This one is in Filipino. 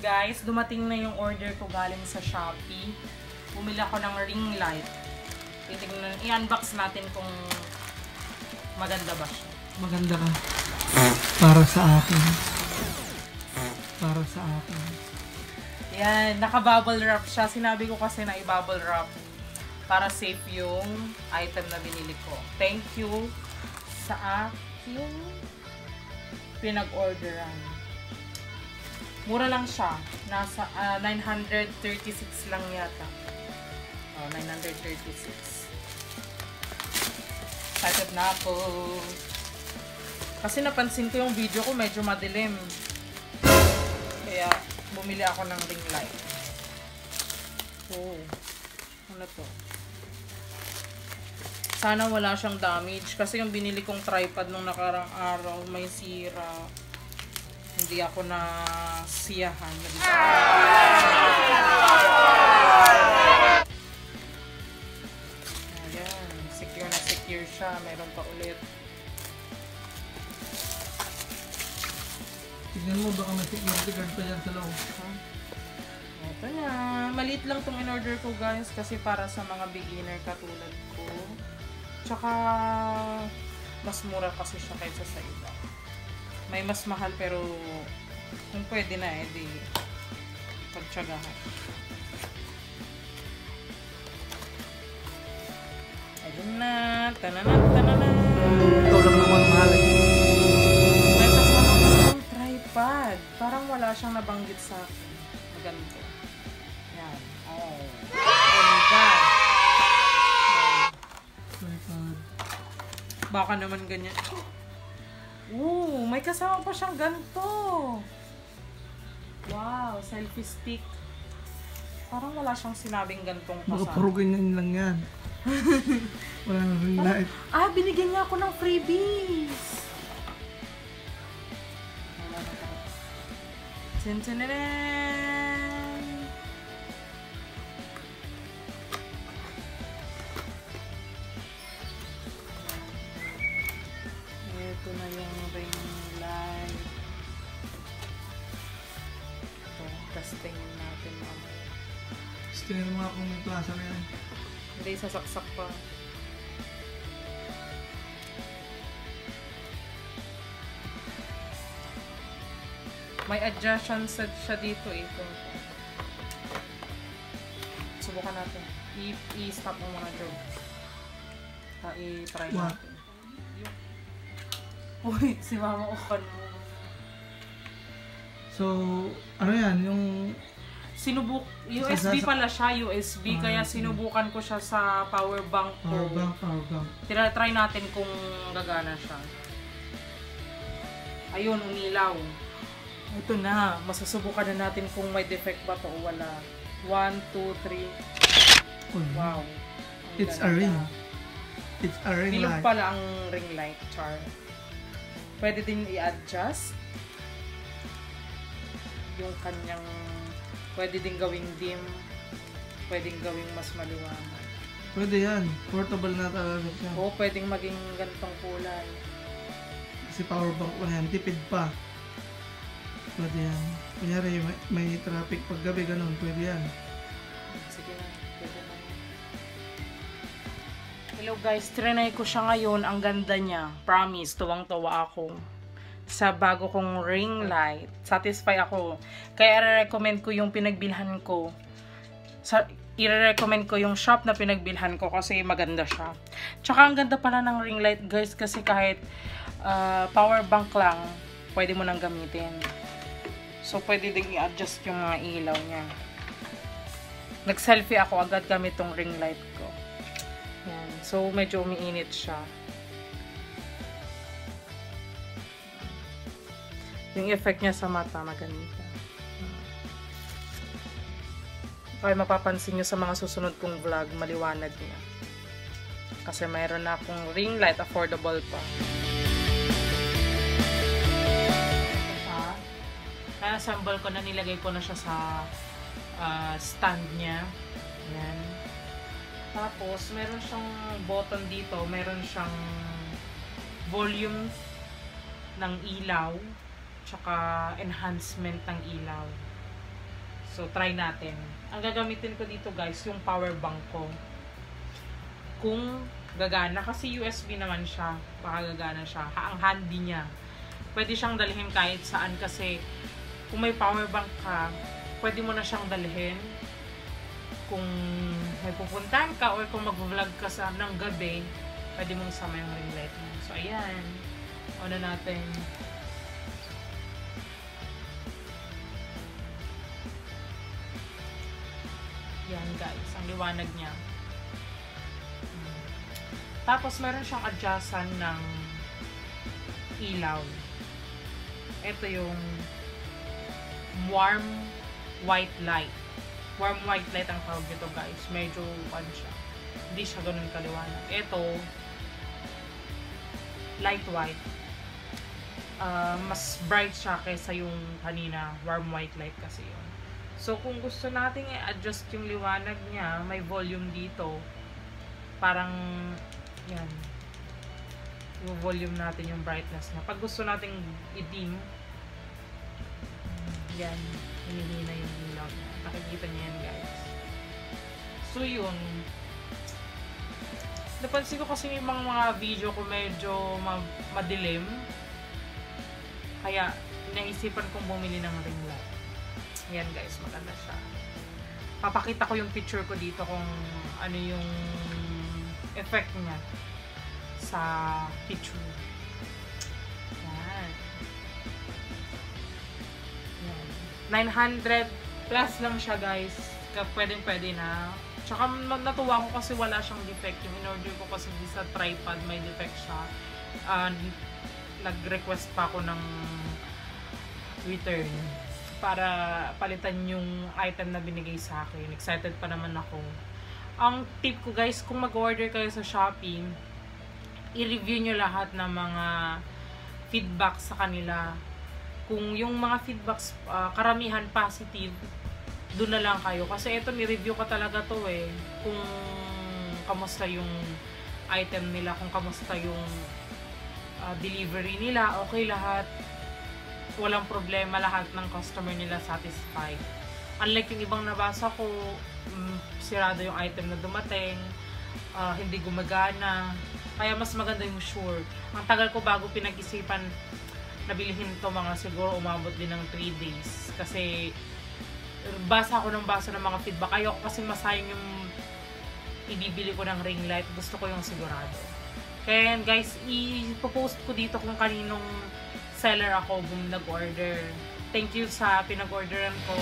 guys, dumating na yung order ko galing sa Shopee. Bumili ako ng ring light. Titingnan, i-unbox natin kung maganda ba siya. Maganda ka. Para sa akin. Para sa akin. Yan, naka-bubble wrap siya. Sinabi ko kasi na i-bubble wrap para safe yung item na binili ko. Thank you sa aking pinag-orderan. Mura lang siya. Nasa ah, 936 lang yata. Oh, 936. Excited na ako. Kasi napansin ko yung video ko medyo madilim. Kaya bumili ako ng ring light. Oh. Ano to? Sana wala siyang damage. Kasi yung binili kong tripod nung nakarang araw, may sira. Hindi ako na siyahan. Ayan. Secure na secure siya. Meron pa ulit. Tignan mo baka may security guard pa dyan sa loob. Ito na. Maliit lang tong in-order ko guys kasi para sa mga beginner katulad ko. Tsaka mas mura kasi siya kaysa sa iba. May mas mahal pero kung pwede na eh di pagtsagahan. Ayun na. Tananan, tananan. Ikaw lang naman mahal eh. May pa yung tripod. Parang wala siyang nabanggit sa akin. Na ganito. Yan. Oh. Ganda. Oh. Tripod. Baka naman ganyan. Ooh, may kasama pa siyang ganito. Wow, selfie stick. Parang wala siyang sinabing gantong Baka kasama. puro ganyan lang yan. Wala nang ring light. Ah, binigyan niya ako ng freebies. Tintininin. Kung may klasa na yan. Hindi, sasaksak pa. May adjustment sa siya dito eh. Ito. Subukan natin. I-stop mo muna, Joe. Ah, i-try natin. Uy, si Mama Okan mo. So, ano yan? Yung Sinubuk, USB pala siya, USB, Ah, kaya sinubukan ko siya sa power bank ko. power bank, power bank. Tira-try natin kung gagana siya. Ayun, umilaw. Ito na, masusubukan na natin kung may defect ba to o wala. 1, 2, 3. Uy, Wow. Ang It's a ring. It's a ring Bilog light. pala ang ring light, Char. Pwede din i-adjust yung kanyang pwede din gawing dim pwedeng gawing mas maliwanag Pwede yan. Portable na talaga siya. o pwedeng maging ganitong kulay Kasi power bank lang yan. Tipid pa. Pwede yan. Kunyari, may, may traffic pag gabi, ganun. Pwede yan. Sige na, pwede na. Hello guys, trinay ko siya ngayon. Ang ganda niya. Promise, tuwang-tuwa ako. Sa bago kong ring light. Satisfy ako. Kaya i-recommend ko yung pinagbilhan ko. Sa, i-recommend ko yung shop na pinagbilhan ko kasi maganda siya. Tsaka ang ganda pala ng ring light guys kasi kahit ah, power bank lang, pwede mo nang gamitin. So, pwede din i-adjust yung mga ilaw niya. Nag-selfie ako agad gamit tong ring light ko. Yan. So, medyo umiinit siya. Yung effect niya sa mata, maganda. Kaya mapapansin nyo sa mga susunod kong vlog, maliwanag niya. Kasi mayroon na akong ring light, affordable pa. Ah, na-assemble ko na, nilagay ko na siya sa ah, stand niya. Yan. Tapos, meron siyang button dito. Meron siyang volume ng ilaw. Tsaka enhancement ng ilaw. So, try natin. Ang gagamitin ko dito guys, yung power bank ko. Kung gagana, kasi USB naman siya, baka gagana siya. Ha, ang handy niya. Pwede siyang dalhin kahit saan kasi kung may power bank ka, pwede mo na siyang dalhin. Kung may pupuntahan ka or kung mag-vlog ka sa ng gabi, pwede mong sama yung ring light mo. So, ayan. Ano natin. Liwanag niya. Tapos meron siyang adjustan ng ilaw. Ito yung warm white light. Warm white light ang tawag dito guys. Medyo ano siya. Hindi siya ganun kaliwanag. Ito light white. Uh, mas bright siya kaysa yung kanina warm white light kasi yun. So, kung gusto nating i-adjust yung liwanag niya, may volume dito. Parang, yan. Yung volume natin yung brightness niya. Pag gusto nating i-dim, yan, hinihina yung ilaw niya. Nakikita niya yan, guys. So, yun. Napansin ko kasi yung mga, mga video ko medyo ma madilim. Kaya, naisipan kong bumili ng ring light. Yan guys, maganda siya. Papakita ko yung picture ko dito kung ano yung effect niya sa picture. Yan. Yan. 900 plus lang siya guys. Pwedeng pwede na. Tsaka natuwa ko kasi wala siyang defect. Yung in-order ko kasi sa tripod may defect siya. Uh, nag-request pa ako ng return para palitan yung item na binigay sa akin. Excited pa naman ako. Ang tip ko guys, kung mag-order kayo sa Shopee, i-review nyo lahat ng mga feedback sa kanila. Kung yung mga feedbacks, uh, karamihan positive, doon na lang kayo. Kasi ito, ni-review ko talaga to eh. Kung kamusta yung item nila, kung kamusta yung uh, delivery nila, okay lahat walang problema lahat ng customer nila satisfied. Unlike yung ibang nabasa ko, um, sirado yung item na dumating, uh, hindi gumagana. Kaya mas maganda yung sure. Ang tagal ko bago pinag-isipan na bilhin to mga siguro umabot din ng 3 days. Kasi basa ako ng basa ng mga feedback. Ayoko kasi masayang yung ibibili ko ng ring light. Gusto ko yung sigurado. Kaya guys, i-post ko dito kung kaninong seller ako kung nag-order. Thank you sa pinag-orderan ko.